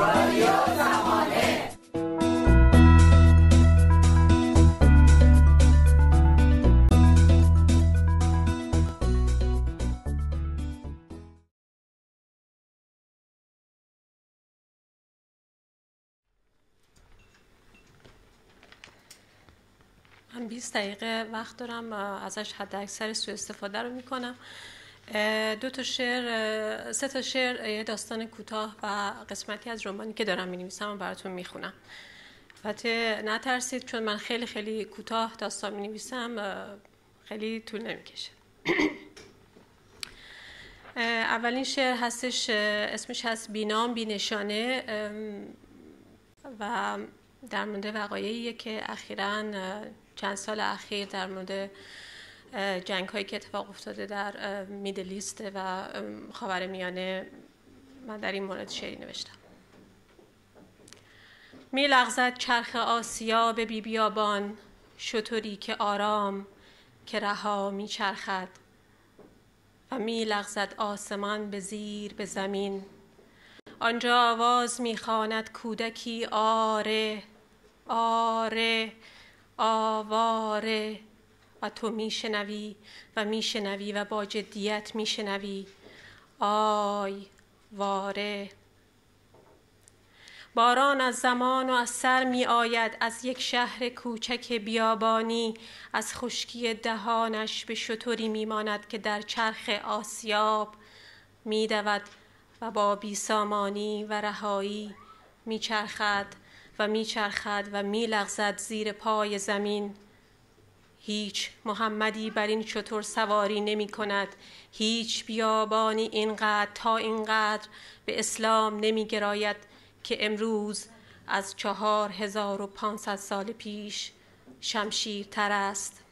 من 20 دقیقه وقت دارم ازش حد اکثر سو استفاده رو می‌کنم. دو تا شعر سه تا شعر داستان کوتاه و قسمتی از رمانی که دارم می‌نویسم و براتون می‌خونم. البته نترسید چون من خیلی خیلی کوتاه داستان می‌نویسم خیلی طول نمی‌کشه. اولین شعر هستش اسمش هست بینام بینشانه و در مورد وقایعیه که اخیرا چند سال اخیر در مورد جنگ هایی که اتفاق افتاده در میدلیست و خاور میانه من در این مورد شعری نوشتم. می لغزد چرخ آسیا به بی بیابان شطوری که آرام که رها می چرخد. و می لغزد آسمان به زیر به زمین. آنجا آواز می خواند کودکی آره آره آواره. و تو میشنوی و میشنوی و با جدیت میشنوی. آی واره. باران از زمان و از سر می آید از یک شهر کوچک بیابانی از خشکی دهانش به شطوری میماند که در چرخ آسیاب می و با بیسامانی و رهایی میچرخد و میچرخد و میلغزد زیر پای زمین. هیچ محمدی بر این شطور سواری نمی کند. هیچ بیابانی اینقدر تا اینقدر به اسلام نمی گراید که امروز از چهار هزار و پانصد سال پیش شمشیر تر است.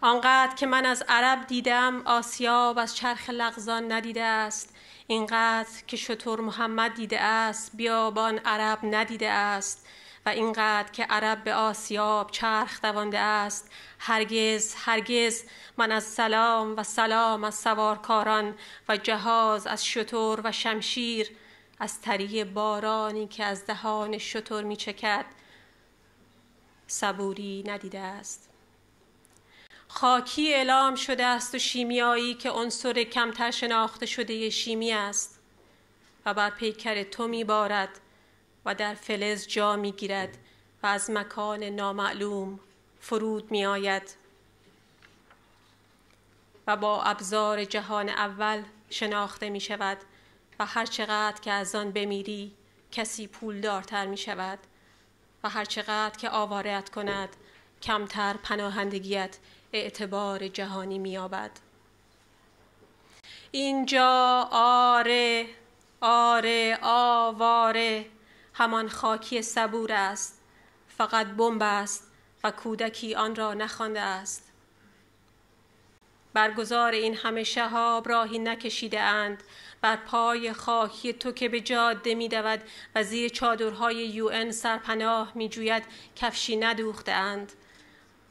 آنقدر که من از عرب دیدم آسیاب از چرخ لغزان ندیده است. اینقدر که شطور محمد دیده است بیابان عرب ندیده است. و اینقدر که عرب به آسیاب چرخ دوانده است هرگز هرگز من از سلام و سلام از سوارکاران و جهاز از شطور و شمشیر از تری بارانی که از دهان شطور می چکد صبوری ندیده است. خاکی اعلام شده است و شیمیایی که عنصر کمتر شناخته شده شیمی است و بر پیکر تو میبارد و در فلز جا می‌گیرد و از مکان نامعلوم فرود می آید و با ابزار جهان اول شناخته می شود و هر چقدر که از آن بمیری کسی پولدارتر می شود و هر چقدر که آوارت کند کمتر پناهندگیت اعتبار جهانی میابد اینجا آره آره آواره همان خاکی صبور است. فقط بمب است و کودکی آن را نخوانده است. برگزار این همه شهاب راهی نکشیده اند. بر پای خاکی تو که به جاده می و زیر چادرهای یو سرپناه می جوید کفشی ندوخته اند.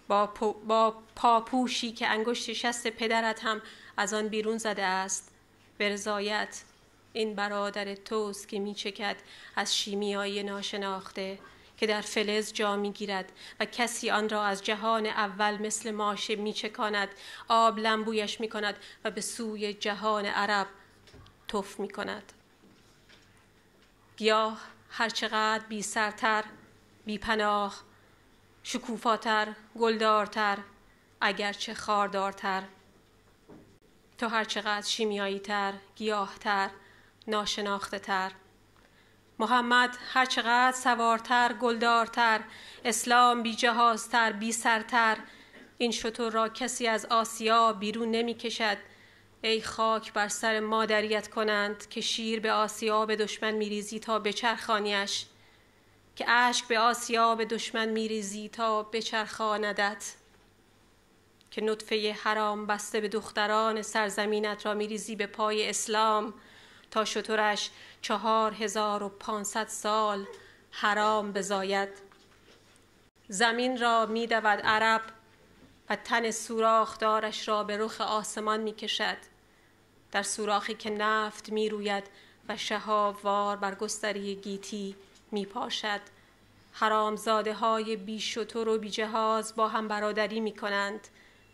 با, با پاپوشی که انگشت شست پدرت هم از آن بیرون زده است. به رضایت این برادر توست که میچکد از شیمیایی ناشناخته که در فلز جا می‌گیرد و کسی آن را از جهان اول مثل ماشه میچکاند آب لنبویش می‌کند و به سوی جهان عرب توف می‌کند. گیاه هرچقدر بی سرتر بی پناه شکوفاتر گلدارتر اگرچه خاردارتر. تو هرچقدر شیمیایی تر گیاهتر ناشناخته تر محمد هرچقدر سوارتر گلدارتر اسلام بی جهازتر بی سرتر این شطور را کسی از آسیا بیرون نمی کشد. ای خاک بر سر مادریت کنند که شیر به آسیا به دشمن میریزی تا بچرخانیش. که اشک به آسیا به دشمن میریزی تا بچرخاندت. که نطفه حرام بسته به دختران سرزمینت را میریزی به پای اسلام. تا شطورش چهار هزار و پانصد سال حرام بزاید. زمین را میدود عرب و تن سوراخدارش را به رخ آسمان می‌کشد در سوراخی که نفت می‌روید و شهابوار بر گستری گیتی می پاشد. حرامزاده های بی شطور و بی جهاز با هم برادری می کنند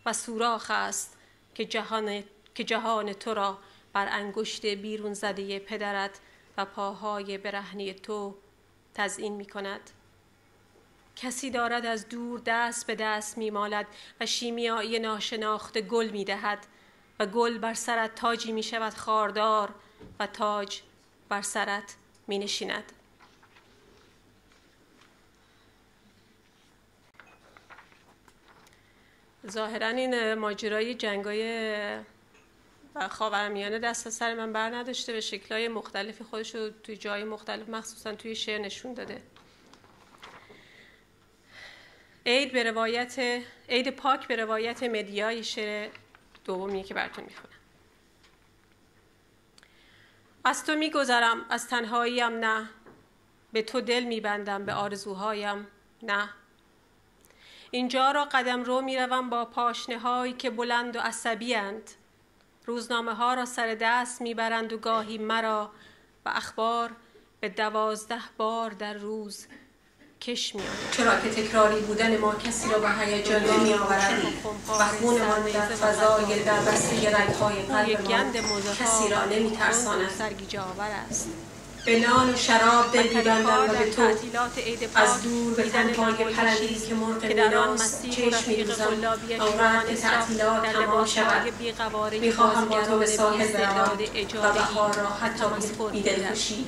و سوراخ است که جهان, که جهان تو را بر انگشت بیرون زده پدرت و پاهای برهنی تو تزئین می کند کسی دارد از دور دست به دست می مالد و شیمیایی ناشناخته گل می دهد و گل بر سرت تاجی می شود خاردار و تاج بر سرت می نشیند ظاهرا این ماجرای جنگای خاورمیانه دست سر من بر نداشته به شکلهای مختلفی خودش رو توی جای مختلف مخصوصا توی شعر نشون داده. عید به روایت عید پاک به روایت مدیای شعر دومیه که براتون می‌خونم. از تو میگذرم از تنهاییم نه. به تو دل میبندم به آرزوهایم نه. اینجا را قدم رو می‌روم با پاشنه هایی که بلند و عصبی اند. روزنامه ها را سر دست می‌برند و گاهی مرا و اخبار به دوازده بار در روز کش میاد چرا که تکراری بودن ما کسی را به هیجان نمی آورد و خونمان در فضای در بسته رگهای قلب ما کسی را نمی ترساند سرگیجه آور است. به نان و شراب دل میبندم و به تو از دور به تنهای پرندی که مرغ میناست چشم میدوزم آنقدر که تعطیلات تمام شود. می‌خواهم با تو به ساحل بروم و بهار را حتی بیدلخوشی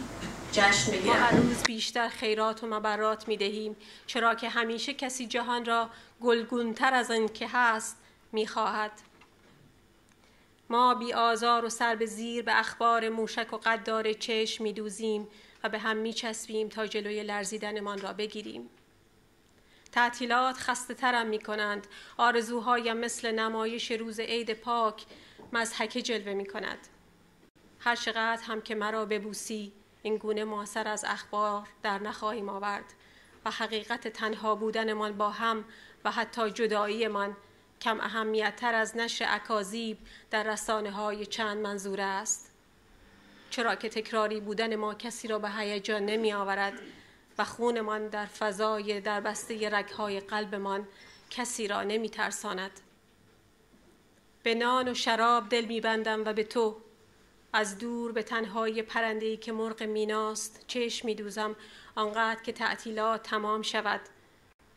جشن بگیرم ما هر روز بیشتر خیرات و مبرات می دهیم چرا که همیشه کسی جهان را گلگونتر از آن که هست می خواهد ما بی آزار و سر به زیر به اخبار موشک و قدار چشم می دوزیم و به هم می چسبیم تا جلوی لرزیدنمان را بگیریم. تعطیلات خسته ترم می کنند. آرزوهایم مثل نمایش روز عید پاک مزحک جلوه می کند. هر چقدر هم که مرا ببوسی این گونه ما سر از اخبار در نخواهیم آورد و حقیقت تنها بودنمان با هم و حتی جداییمان کم اهمیت تر از نشر اکاذیب در رسانه های چند منظور است. چرا که تکراری بودن ما کسی را به هیجان نمی آورد و خونمان در فضای در بسته رگهای قلبمان کسی را نمی ترساند به نان و شراب دل می بندم و به تو. از دور به تنهای پرندهی که مرغ میناست چشم می دوزم آنقدر که تعطیلات تمام شود.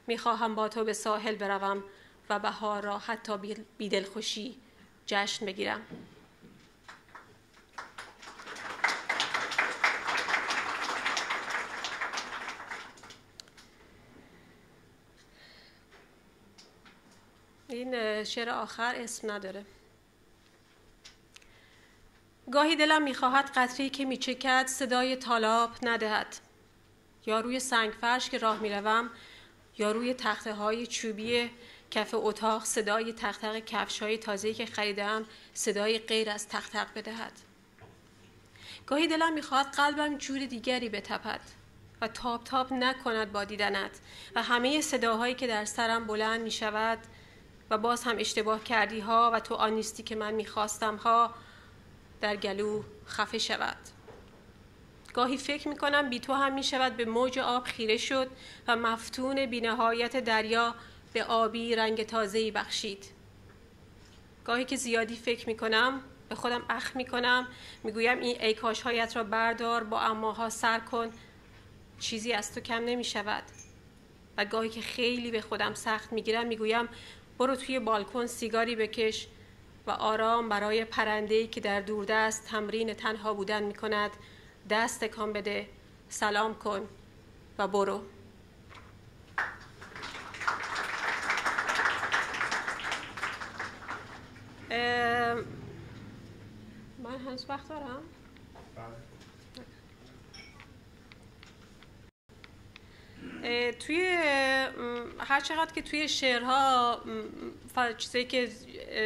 می‌خواهم با تو به ساحل بروم. و بهار را حتی بیدلخوشی جشن بگیرم. این شعر آخر اسم نداره. گاهی دلم می‌خواهد قطری که میچکد صدای تالاب ندهد. یا روی سنگ فرش که راه می‌روم یا روی تخته های چوبی کف اتاق صدای تختق کفش های تازه که خریدم صدای غیر از تختق بدهد. گاهی دلم می‌خواهد قلبم جور دیگری بتپد و تاب تاب نکند با دیدنت و همه صداهایی که در سرم بلند می شود و باز هم اشتباه کردی ها و تو آنیستی که من می‌خواستم ها در گلو خفه شود. گاهی فکر می کنم بی تو هم می به موج آب خیره شد و مفتون بینهایت دریا به آبی رنگ تازه‌ای بخشید. گاهی که زیادی فکر می کنم به خودم اخ می کنم می گویم این ایکاش هایت را بردار با اماها سر کن. چیزی از تو کم نمی شود و گاهی که خیلی به خودم سخت می گیرم می گویم برو توی بالکن سیگاری بکش و آرام برای پرنده‌ای که در دوردست تمرین تنها بودن می کند دست کام بده. سلام کن و برو من هنوز وقت دارم؟ توی هر چقدر که توی شعرها چیزایی که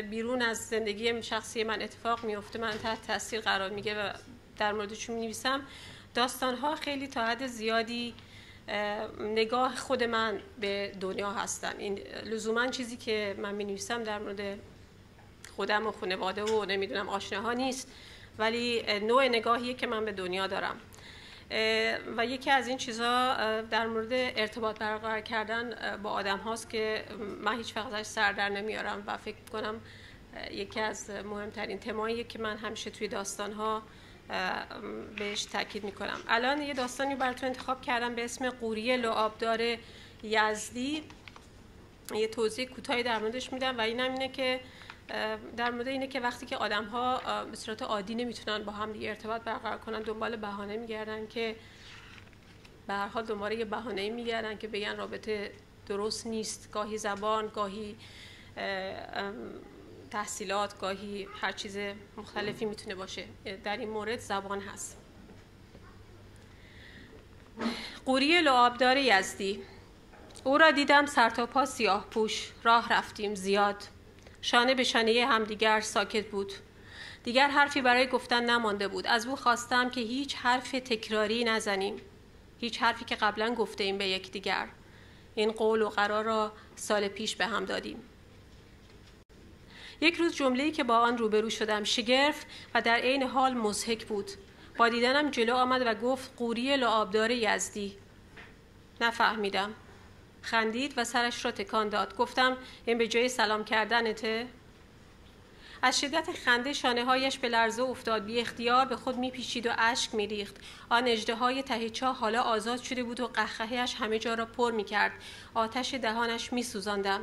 بیرون از زندگی شخصی من اتفاق میفته من تحت تاثیر قرار میگه و در موردشون می نویسم داستانها خیلی تا حد زیادی نگاه خود من به دنیا هستن. این لزوما چیزی که من می نویسم در مورد خودم و خانواده و نمی‌دونم آشناها نیست. ولی نوع نگاهیه که من به دنیا دارم. و یکی از این چیزها در مورد ارتباط برقرار کردن با آدم هاست که من هیچ وقت سر در نمیارم و فکر کنم یکی از مهمترین تماییه که من همیشه توی داستان ها بهش تاکید می‌کنم. الان یه داستانی براتون انتخاب کردم به اسم قوری لعابدار یزدی. یه توضیح کوتاهی در موردش میدم و اینم اینه که در مورد اینه که وقتی که آدم ها به صورت عادی نمی‌تونن با هم دیگه ارتباط برقرار کنن دنبال بهانه میگردن که به هر حال دنبال یه بهانه میگردن که بگن رابطه درست نیست. گاهی زبان گاهی تحصیلات گاهی هر چیز مختلفی می‌تونه باشه. در این مورد زبان هست. قوری لعابدار یزدی. او را دیدم سرتاپا سیاه پوش. راه رفتیم زیاد. شانه به شانه همدیگر ساکت بود. دیگر حرفی برای گفتن نمانده بود. از او خواستم که هیچ حرف تکراری نزنیم. هیچ حرفی که قبلا گفته ایم به یکدیگر. این قول و قرار را سال پیش به هم دادیم. یک روز جمله‌ای که با آن روبرو شدم شگرف و در عین حال مزهک بود. با دیدنم جلو آمد و گفت قوری لعابدار یزدی نفهمیدم. خندید و سرش را تکان داد. گفتم این به جای سلام کردنته از شدت خنده شانه هایش به لرزه افتاد. بی اختیار به خود میپیچید و اشک میریخت. آن اجده های ته چاه حالا آزاد شده بود و قهقهش همه جا را پر می‌کرد. آتش دهانش میسوزاندم.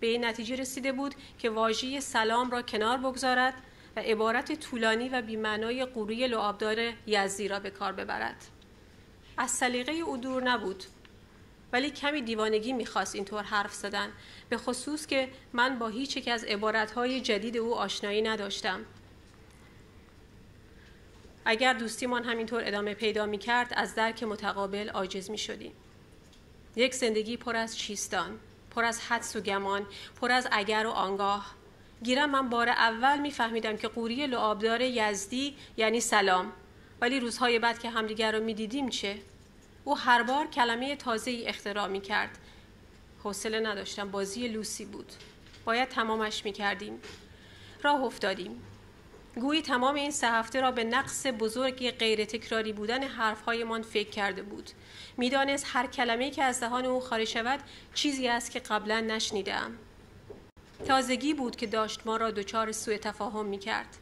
به این نتیجه رسیده بود که واژه سلام را کنار بگذارد و عبارت طولانی و بیمعنای قوری لعابدار یزدی را به کار ببرد. از سلیقه او دور نبود. ولی کمی دیوانگی می‌خواست اینطور حرف زدن به خصوص که من با هیچ یک از عبارتهای جدید او آشنایی نداشتم. اگر دوستیمان همینطور ادامه پیدا می‌کرد از درک متقابل عاجز می‌شدیم. یک زندگی پر از چیستان پر از حدس و گمان پر از اگر و آنگاه. گیرم من بار اول میفهمیدم که قوری لعابدار یزدی یعنی سلام. ولی روزهای بعد که همدیگر رو می‌دیدیم چه؟ او هر بار کلمه تازه ای اختراع می کرد حوصله نداشتم بازی لوسی بود. باید تمامش می کردیم راه افتادیم. گویی تمام این سه هفته را به نقص بزرگ غیر تکراری بودن حرفهایمان فکر کرده بود. می‌دانست هر کلمه که از دهان او خارج شود چیزی است که قبلا نشنیدم تازگی بود که داشت ما را دچار سوء تفاهم می کرد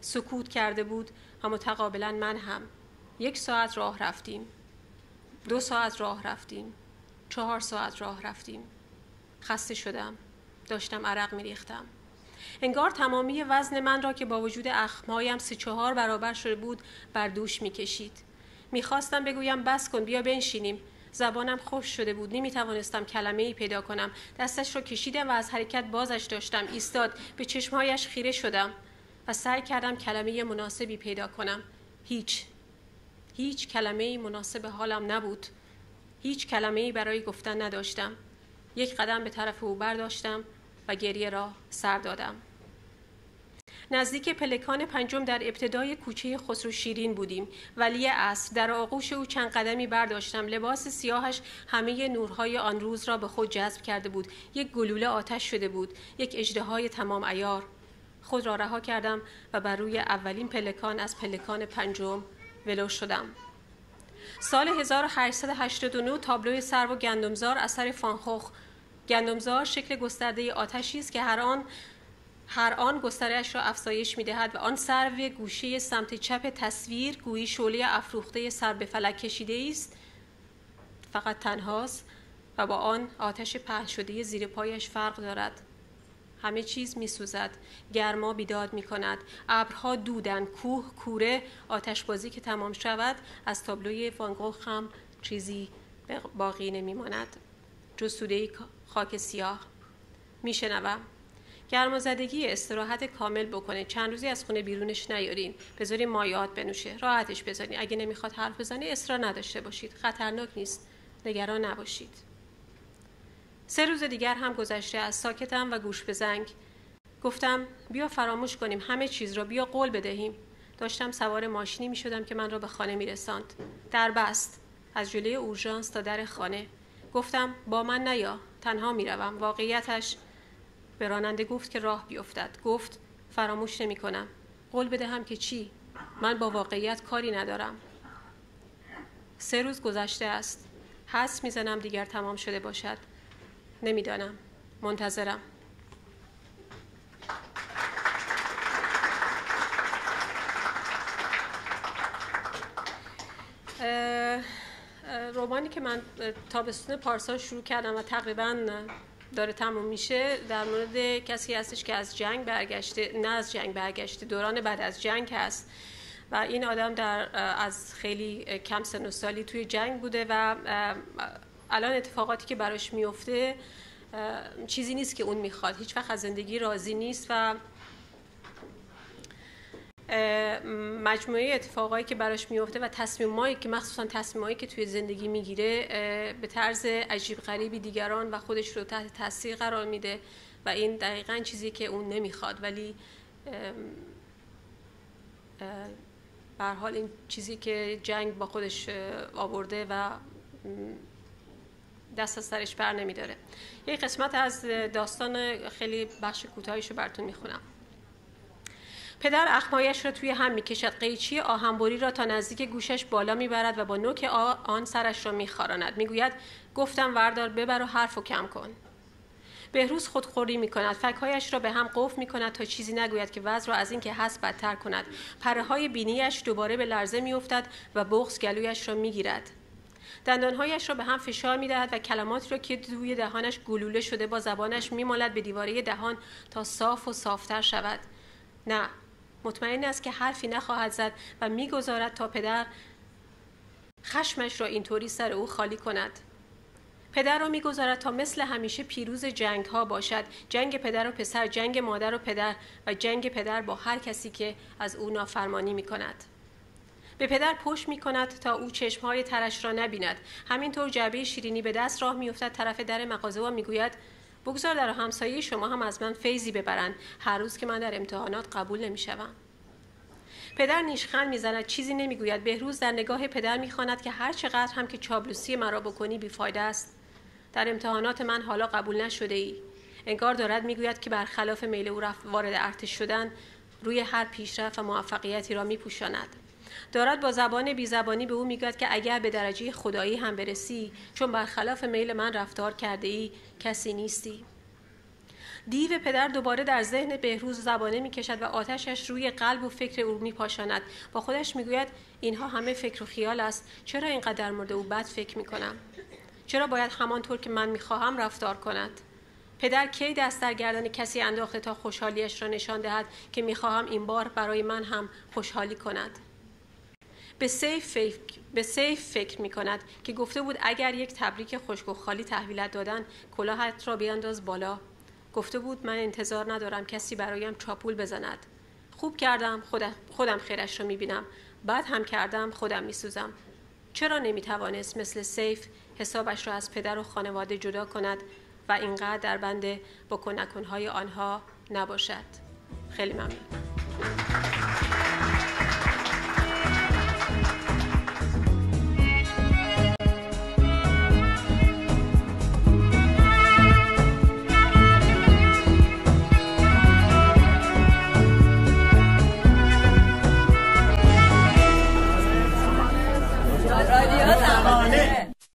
سکوت کرده بود و متقابلا من هم. یک ساعت راه رفتیم. دو ساعت راه رفتیم. چهار ساعت راه رفتیم. خسته شدم. داشتم عرق ریختم انگار تمامی وزن من را که با وجود اخمهایم سه چهار برابر شده بود بر دوش می‌کشید. می‌خواستم بگویم بس کن بیا بنشینیم. زبانم خوش شده بود. نمی توانستم کلمه ای پیدا کنم. دستش را کشیدم و از حرکت بازش داشتم. ایستاد. به چشمهایش خیره شدم و سعی کردم کلمه مناسبی پیدا کنم. هیچ. هیچ کلمه مناسب حالم نبود. هیچ کلمه ای برای گفتن نداشتم. یک قدم به طرف او برداشتم و گریه را سر دادم. نزدیک پلکان پنجم در ابتدای کوچه خسرو شیرین بودیم. ولی اصر در آغوش او چند قدمی برداشتم. لباس سیاهش همه نورهای آن روز را به خود جذب کرده بود. یک گلوله آتش شده بود. یک اجده تمام ایار. خود را رها کردم و بر روی اولین پلکان از پلکان پنجم ولو شدم. سال 1889 تابلوی سرو و گندمزار اثر فانخوخ. گندمزار شکل گسترده آتشی است که هر آن هر آن گسترش را افزایش می دهد و آن سرو گوشه سمت چپ تصویر گویی شعله افروخته سر به فلک کشیده است. فقط تنهاست و با آن آتش پهن شده زیر پایش فرق دارد. همه چیز می سوزد گرما بیداد می کند ابرها دودن کوه کوره آتشبازی که تمام شود از تابلوی وانگوخ هم چیزی باقی نمی ماند جز خاک سیاه. می شنوم گرمازدگی استراحت کامل بکنه. چند روزی از خونه بیرونش نیارین. بذارین مایات بنوشه. راحتش بذارین اگه نمی‌خواد حرف بزنه اصرار نداشته باشید. خطرناک نیست. نگران نباشید. سه روز دیگر هم گذشته از ساکتم و گوش به زنگ. گفتم بیا فراموش کنیم همه چیز را بیا قول بدهیم. داشتم سوار ماشینی می شدم که من را به خانه می رساند در بست از جلوی اورژانس تا در خانه. گفتم با من نیا تنها می روم واقعیتش به راننده گفت که راه بیفتد. گفت فراموش نمی کنم قول بدهم که چی؟ من با واقعیت کاری ندارم. سه روز گذشته است. حس می‌زنم دیگر تمام شده باشد. نمی‌دانم. منتظرم. رومانی که من تابستون پارسال شروع کردم و تقریبا داره تموم میشه در مورد کسی هستش که از جنگ برگشته نه از جنگ برگشته دوران بعد از جنگ هست. و این آدم در از خیلی کم سن و سالی توی جنگ بوده و الان اتفاقاتی که براش میفته چیزی نیست که اون می‌خواد. هیچ وقت از زندگی راضی نیست و مجموعه اتفاقایی که براش میفته و تصمیمایی که مخصوصا تصمیمایی که توی زندگی می‌گیره به طرز عجیب غریبی دیگران و خودش رو تحت تاثیر قرار میده و این دقیقا چیزی که اون نمی‌خواد. ولی به حال این چیزی که جنگ با خودش آورده و دست از سرش بر نمیداره. یه قسمت از داستان خیلی بخش کوتاهیشو براتون می‌خونم. پدر اخمایش را توی هم می‌کشد. قیچی آهنبری را تا نزدیک گوشش بالا می‌برد و با نوک آن سرش را میخاراند. می‌گوید گفتم وردار ببر و حرف و کم کن. بهروز خودخوری می کند فکهایش را به هم قفل می کند تا چیزی نگوید که وضع را از اینکه هست بدتر کند. پره های بینیش دوباره به لرزه می افتد و بغز گلویش را می گیرد دندانهایش را به هم فشار می دهد و کلماتی را که توی دهانش گلوله شده با زبانش می مالد به دیواره دهان تا صاف و صافتر شود. نه مطمئن است که حرفی نخواهد زد و می‌گذارد تا پدر خشمش را اینطوری سر او خالی کند. پدر را می‌گذارد تا مثل همیشه پیروز جنگ ها باشد. جنگ پدر و پسر جنگ مادر و پدر و جنگ پدر با هر کسی که از او نافرمانی می کند به پدر پشت می کند تا او چشم های ترش را نبیند. همینطور جعبه شیرینی به دست راه میافتد طرف در مغازه و می‌گوید بگذار در همسایه شما هم از من فیضی ببرند. هر روز که من در امتحانات قبول نمی‌شوم. پدر نیشخند می‌زند چیزی نمی‌گوید. بهروز در نگاه پدر می‌خواند که هر چقدر هم که چابلوسی مرا بکنی بیفایده است. در امتحانات من حالا قبول نشده ای انگار دارد می‌گوید که برخلاف میل او رفت وارد ارتش شدن روی هر پیشرفت و موفقیتی را میپوشاند. دارد با زبان بیزبانی به او می‌گوید که اگر به درجه خدایی هم برسی چون برخلاف میل من رفتار کرده ای کسی نیستی. دیو پدر دوباره در ذهن بهروز زبانه می‌کشد و آتشش روی قلب و فکر او میپاشاند. با خودش می‌گوید اینها همه فکر و خیال است. چرا اینقدر مورد او بد فکر می‌کنم؟ چرا باید همانطور که من می‌خواهم رفتار کند؟ پدر کی دست در گردن کسی انداخته تا خوشحالیش را نشان دهد که می‌خواهم این بار برای من هم خوشحالی کند؟ به سیف فکر, به سیف فکر می کند که گفته بود اگر یک تبریک خشک و خالی تحویلت دادن کلاهت را بیانداز بالا. گفته بود من انتظار ندارم کسی برایم چاپول بزند. خوب کردم خودم, خودم خیرش را می بینم بعد هم کردم خودم می سوزم چرا نمی توانست مثل سیف حسابش را از پدر و خانواده جدا کند و اینقدر در بند بکن آنها نباشد؟ خیلی ممنون.